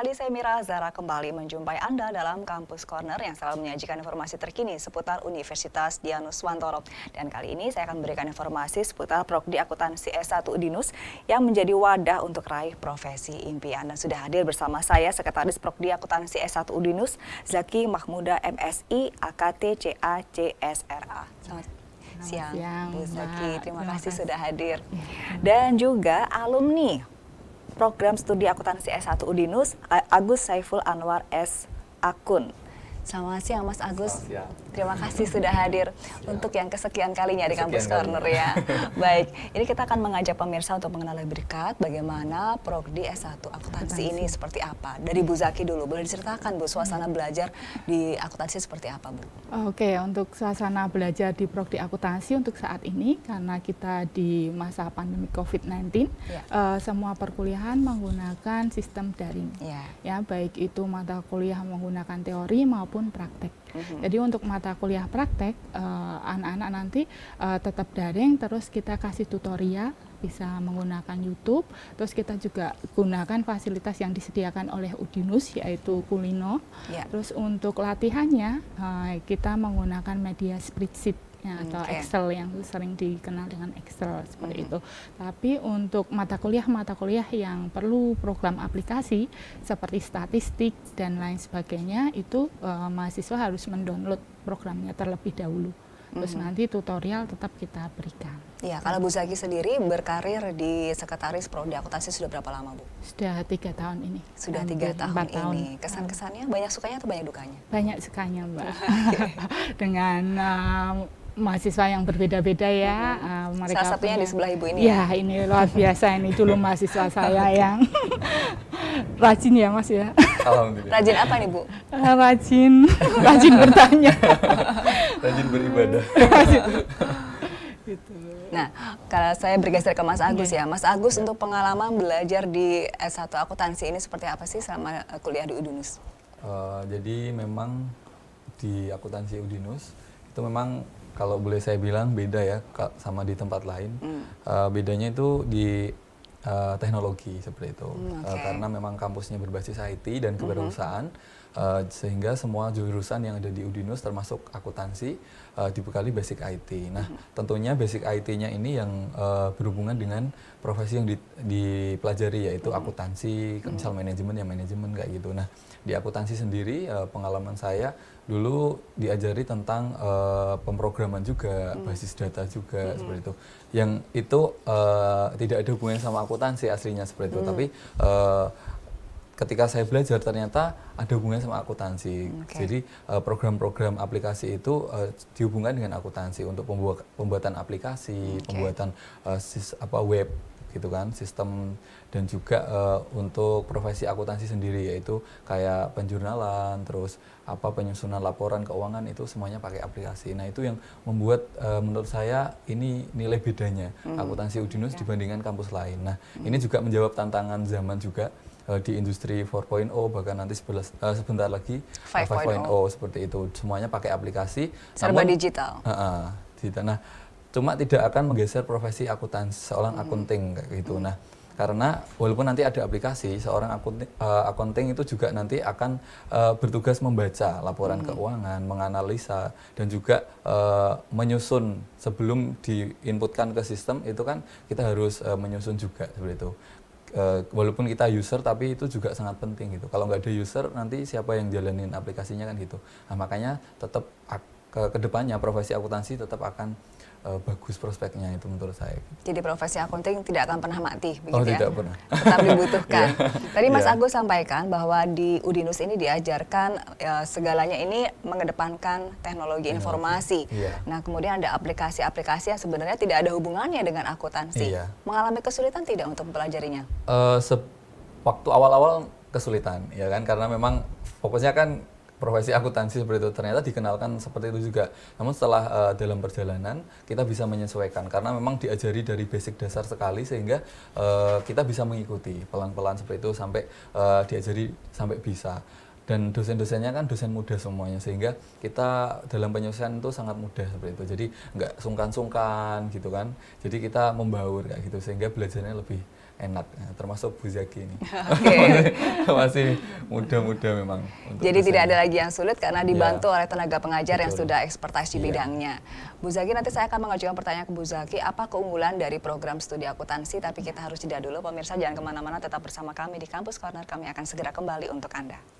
sekali saya Mira Zara kembali menjumpai Anda dalam Kampus Corner yang selalu menyajikan informasi terkini seputar Universitas Dianus Wantoro. Dan kali ini saya akan memberikan informasi seputar Prodi Akuntansi S1 Udinus yang menjadi wadah untuk raih profesi impian. Dan sudah hadir bersama saya Sekretaris Prodi Akuntansi S1 Udinus, Zaki Mahmuda MSI AKT CA CSRA. Selamat siang, siang Bu Zaki. Terima, Terima kasih, kasih sudah hadir. Dan juga alumni program studi akuntansi S1 Udinus Agus Saiful Anwar S. Akun. Selamat siang Mas Agus. Siang. Terima kasih sudah hadir siang. untuk yang kesekian kalinya di Kampus Corner ya. Baik, ini kita akan mengajak pemirsa untuk mengenal lebih dekat bagaimana Prodi S1 Akuntansi ini seperti apa. Dari Bu Zaki dulu, boleh diceritakan Bu suasana belajar di akuntansi seperti apa Bu? Oke, untuk suasana belajar di Prodi Akuntansi untuk saat ini karena kita di masa pandemi COVID-19, ya. uh, semua perkuliahan menggunakan sistem daring. Ya. ya, baik itu mata kuliah menggunakan teori maupun maupun praktek. Mm-hmm. Jadi untuk mata kuliah praktek eh, anak-anak uh, nanti uh, tetap daring, terus kita kasih tutorial bisa menggunakan YouTube. Terus kita juga gunakan fasilitas yang disediakan oleh Udinus yaitu Kulino. Yeah. Terus untuk latihannya uh, kita menggunakan media spreadsheet ya, atau okay. Excel yang sering dikenal dengan Excel seperti mm -hmm. itu. Tapi untuk mata kuliah-mata kuliah yang perlu program aplikasi seperti statistik dan lain sebagainya itu uh, mahasiswa harus mendownload programnya terlebih dahulu. Terus mm -hmm. nanti tutorial tetap kita berikan. Ya, kalau Bu Zaki sendiri berkarir di Sekretaris Prodi Akuntansi sudah berapa lama, Bu? Sudah tiga tahun ini. Sudah tiga tahun, tahun ini. Kesan-kesannya banyak sukanya atau banyak dukanya? Banyak sukanya, Mbak. Dengan uh, mahasiswa yang berbeda-beda ya. Hmm. Uh, mereka Salah satunya punya, di sebelah ibu ini. Ya, ya, ini luar biasa ini dulu mahasiswa saya yang rajin ya mas ya. Alhamdulillah. Rajin apa nih bu? Uh, rajin, rajin bertanya. rajin beribadah. gitu. Nah, kalau saya bergeser ke Mas Agus yeah. ya, Mas Agus untuk pengalaman belajar di S1 akuntansi ini seperti apa sih selama kuliah di Udinus? Uh, jadi memang di akuntansi Udinus itu memang kalau boleh saya bilang beda ya sama di tempat lain. Mm. Uh, bedanya itu di uh, teknologi seperti itu. Mm, okay. uh, karena memang kampusnya berbasis IT dan kewirausahaan. Mm -hmm. Uh, sehingga semua jurusan yang ada di Udinus termasuk akuntansi uh, dibekali basic IT. Nah, tentunya basic IT-nya ini yang uh, berhubungan dengan profesi yang di, dipelajari yaitu akuntansi, misal manajemen ya manajemen kayak gitu. Nah, di akuntansi sendiri uh, pengalaman saya dulu diajari tentang uh, pemrograman juga, hmm. basis data juga hmm. seperti itu. Yang itu uh, tidak ada hubungannya sama akuntansi aslinya seperti itu, hmm. tapi uh, ketika saya belajar ternyata ada hubungannya sama akuntansi. Okay. Jadi eh, program-program uh, aplikasi itu uh, dihubungkan dengan akuntansi untuk pembuat, pembuatan aplikasi, okay. pembuatan uh, sis, apa web gitu kan, sistem dan juga uh, untuk profesi akuntansi sendiri yaitu kayak penjurnalan, terus apa penyusunan laporan keuangan itu semuanya pakai aplikasi. Nah, itu yang membuat uh, menurut saya ini nilai bedanya mm. akuntansi Udinus yeah. dibandingkan kampus lain. Nah, mm. ini juga menjawab tantangan zaman juga uh, di industri 4.0 bahkan nanti sebelah, uh, sebentar lagi 5.0 uh, seperti itu semuanya pakai aplikasi serba namun, digital. Uh, uh, digital. Nah, cuma tidak akan menggeser profesi akuntan seorang hmm. akunting kayak gitu. Hmm. Nah, karena walaupun nanti ada aplikasi seorang akunting, uh, akunting itu juga nanti akan uh, bertugas membaca laporan hmm. keuangan, menganalisa dan juga uh, menyusun sebelum diinputkan ke sistem itu kan kita harus uh, menyusun juga seperti itu uh, walaupun kita user tapi itu juga sangat penting gitu. Kalau nggak ada user nanti siapa yang jalanin aplikasinya kan gitu. Nah makanya tetap ke ke depannya profesi akuntansi tetap akan uh, bagus prospeknya itu menurut saya. Jadi profesi akunting tidak akan pernah mati, begitu oh, ya? tidak pernah. Tetap dibutuhkan. yeah. Tadi Mas yeah. Agus sampaikan bahwa di Udinus ini diajarkan uh, segalanya ini mengedepankan teknologi informasi. Yeah. Nah, kemudian ada aplikasi-aplikasi yang sebenarnya tidak ada hubungannya dengan akuntansi. Yeah. Mengalami kesulitan tidak untuk mempelajarinya? Uh, waktu awal-awal kesulitan, ya kan, karena memang fokusnya kan profesi akuntansi seperti itu ternyata dikenalkan seperti itu juga. Namun setelah uh, dalam perjalanan kita bisa menyesuaikan karena memang diajari dari basic dasar sekali sehingga uh, kita bisa mengikuti pelan-pelan seperti itu sampai uh, diajari sampai bisa. Dan dosen-dosennya kan dosen muda semuanya sehingga kita dalam penyelesaian itu sangat mudah seperti itu. Jadi nggak sungkan-sungkan gitu kan. Jadi kita membaur kayak gitu sehingga belajarnya lebih enak termasuk Bu Zaki ini okay. masih muda-muda memang jadi tidak ada lagi yang sulit karena dibantu ya. oleh tenaga pengajar Betul. yang sudah ekspertis di ya. bidangnya Bu Zaki nanti saya akan mengajukan pertanyaan ke Bu Zaki apa keunggulan dari program studi akuntansi tapi kita harus jeda dulu pemirsa jangan ke mana-mana tetap bersama kami di Kampus Corner kami akan segera kembali untuk Anda